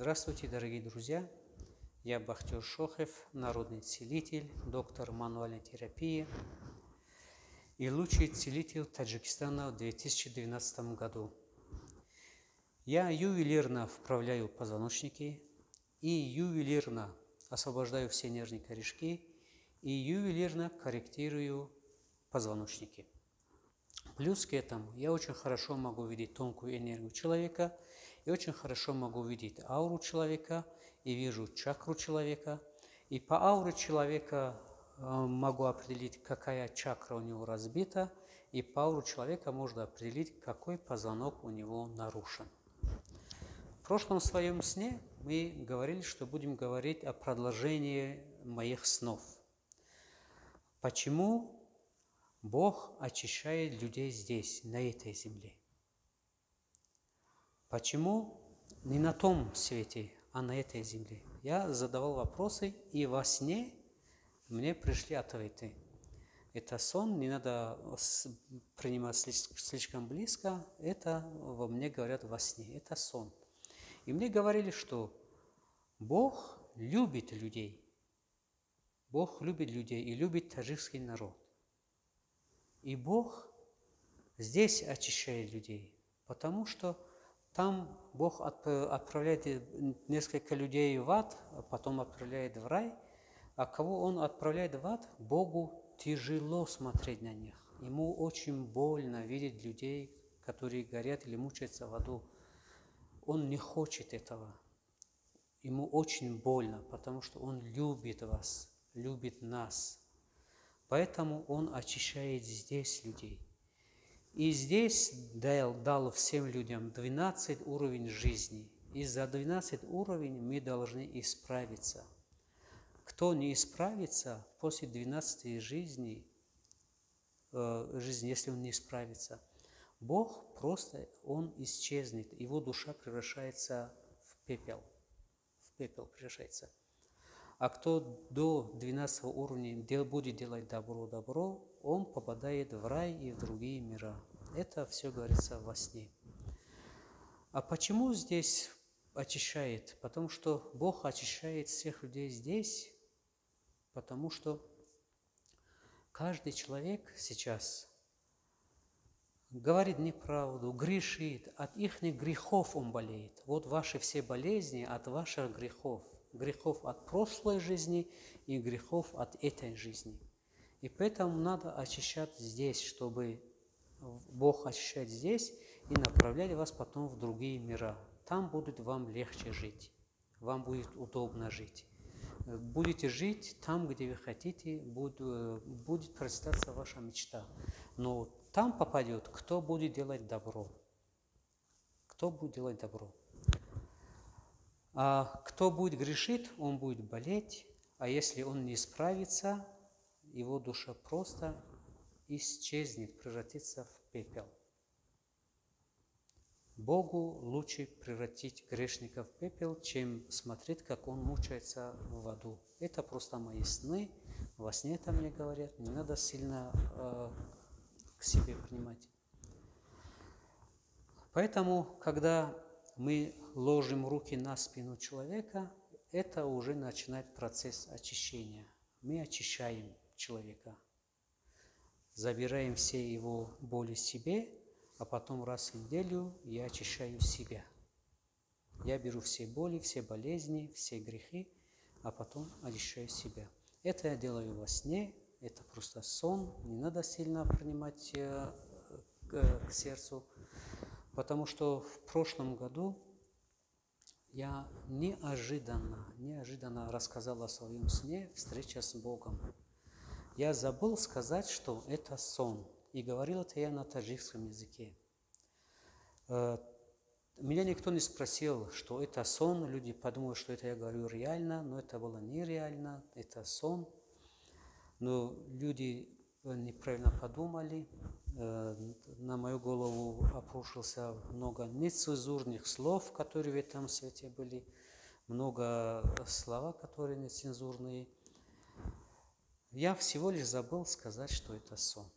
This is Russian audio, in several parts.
Здравствуйте, дорогие друзья! Я Бахтер Шохев, народный целитель, доктор мануальной терапии и лучший целитель Таджикистана в 2012 году. Я ювелирно вправляю позвоночники и ювелирно освобождаю все нежные корешки и ювелирно корректирую позвоночники. Плюс к этому я очень хорошо могу видеть тонкую энергию человека – и очень хорошо могу видеть ауру человека и вижу чакру человека. И по ауре человека э, могу определить, какая чакра у него разбита, и по ауру человека можно определить, какой позвонок у него нарушен. В прошлом своем сне мы говорили, что будем говорить о продолжении моих снов. Почему Бог очищает людей здесь, на этой земле? Почему не на том свете, а на этой земле? Я задавал вопросы, и во сне мне пришли ответы. Это сон, не надо принимать слишком близко, это во мне говорят во сне, это сон. И мне говорили, что Бог любит людей. Бог любит людей и любит таджикский народ. И Бог здесь очищает людей, потому что там Бог отправляет несколько людей в ад, а потом отправляет в рай. А кого Он отправляет в ад, Богу тяжело смотреть на них. Ему очень больно видеть людей, которые горят или мучаются в аду. Он не хочет этого. Ему очень больно, потому что Он любит вас, любит нас. Поэтому Он очищает здесь людей. И здесь дал, всем людям 12 уровней жизни. И за 12 уровней мы должны исправиться. Кто не исправится после 12 жизни, э, жизни, если он не исправится, Бог просто, он исчезнет, его душа превращается в пепел. В пепел превращается. А кто до 12 уровня будет делать добро, добро, он попадает в рай и в другие мира. Это все говорится во сне. А почему здесь очищает? Потому что Бог очищает всех людей здесь, потому что каждый человек сейчас говорит неправду, грешит, от их грехов он болеет. Вот ваши все болезни от ваших грехов. Грехов от прошлой жизни и грехов от этой жизни – и поэтому надо очищать здесь, чтобы Бог очищать здесь и направлять вас потом в другие мира. Там будет вам легче жить, вам будет удобно жить. Будете жить там, где вы хотите, будет, будет прочитаться ваша мечта. Но там попадет, кто будет делать добро. Кто будет делать добро. А кто будет грешить, он будет болеть, а если он не справится, его душа просто исчезнет, превратится в пепел. Богу лучше превратить грешника в пепел, чем смотреть, как он мучается в аду. Это просто мои сны. Во сне это мне говорят. Не надо сильно э, к себе принимать. Поэтому, когда мы ложим руки на спину человека, это уже начинает процесс очищения. Мы очищаем человека. Забираем все его боли себе, а потом раз в неделю я очищаю себя. Я беру все боли, все болезни, все грехи, а потом очищаю себя. Это я делаю во сне, это просто сон, не надо сильно принимать э, к сердцу, потому что в прошлом году я неожиданно, неожиданно рассказал о своем сне встреча с Богом. Я забыл сказать, что это сон. И говорил это я на таджикском языке. Э, меня никто не спросил, что это сон. Люди подумают, что это я говорю реально, но это было нереально, это сон. Но люди неправильно подумали. Э, на мою голову опрошился много нецензурных слов, которые в этом свете были, много слова, которые нецензурные – я всего лишь забыл сказать, что это сон.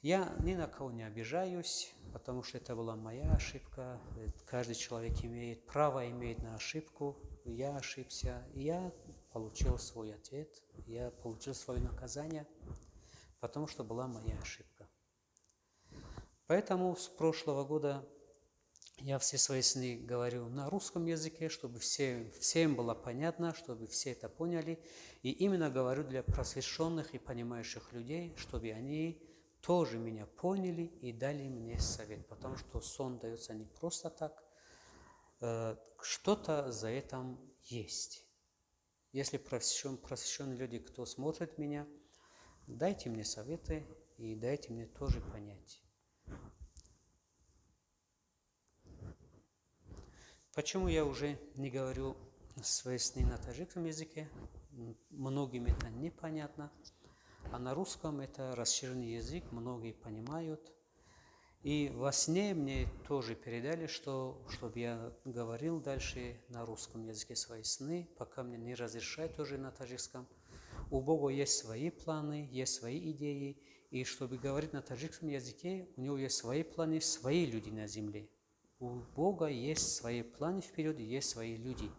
Я ни на кого не обижаюсь, потому что это была моя ошибка. Каждый человек имеет право, имеет на ошибку. Я ошибся, я получил свой ответ, я получил свое наказание, потому что была моя ошибка. Поэтому с прошлого года я все свои сны говорю на русском языке, чтобы все, всем было понятно, чтобы все это поняли. И именно говорю для просвещенных и понимающих людей, чтобы они тоже меня поняли и дали мне совет. Потому что сон дается не просто так, э, что-то за этим есть. Если просвещен, просвещенные люди, кто смотрит меня, дайте мне советы и дайте мне тоже понять. Почему я уже не говорю свои сны на таджикском языке? Многим это непонятно. А на русском это расширенный язык, многие понимают. И во сне мне тоже передали, что, чтобы я говорил дальше на русском языке свои сны, пока мне не разрешают тоже на таджикском. У Бога есть свои планы, есть свои идеи, и чтобы говорить на таджикском языке, у него есть свои планы, свои люди на земле. У Бога есть свои планы вперед, есть свои люди.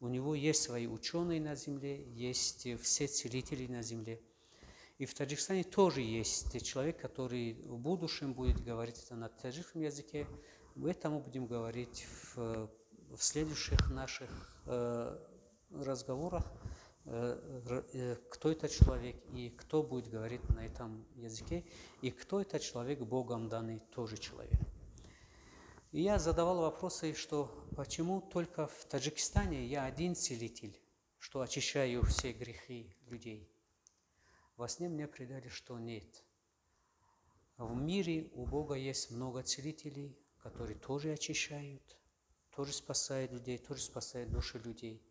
У Него есть свои ученые на земле, есть все целители на земле. И в Таджикистане тоже есть человек, который в будущем будет говорить это на таджикском языке. Мы этому будем говорить в, в следующих наших э, разговорах, э, э, кто это человек и кто будет говорить на этом языке, и кто это человек, Богом данный тоже человек. И я задавал вопросы, что почему только в Таджикистане я один целитель, что очищаю все грехи людей. Во сне мне предали, что нет. В мире у Бога есть много целителей, которые тоже очищают, тоже спасают людей, тоже спасают души людей.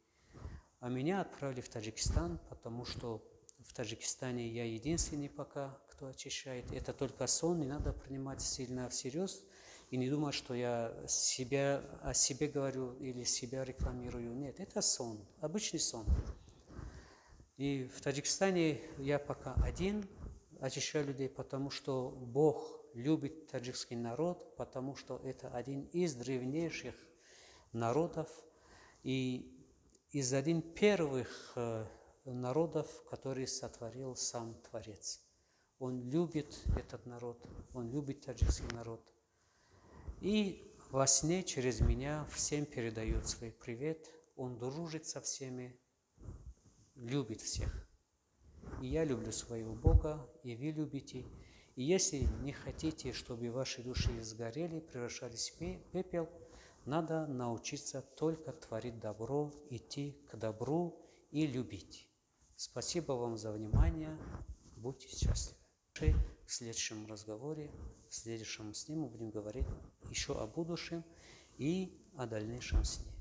А меня отправили в Таджикистан, потому что в Таджикистане я единственный пока, кто очищает. Это только сон, не надо принимать сильно всерьез – и не думать, что я себя, о себе говорю или себя рекламирую. Нет, это сон, обычный сон. И в Таджикистане я пока один очищаю людей, потому что Бог любит таджикский народ, потому что это один из древнейших народов и из один первых э, народов, который сотворил сам Творец. Он любит этот народ, он любит таджикский народ – и во сне через меня всем передает свой привет. Он дружит со всеми, любит всех. И я люблю своего Бога, и вы любите. И если не хотите, чтобы ваши души сгорели, превращались в пепел, надо научиться только творить добро, идти к добру и любить. Спасибо вам за внимание. Будьте счастливы. В следующем разговоре, в следующем сне мы будем говорить еще о будущем и о дальнейшем сне.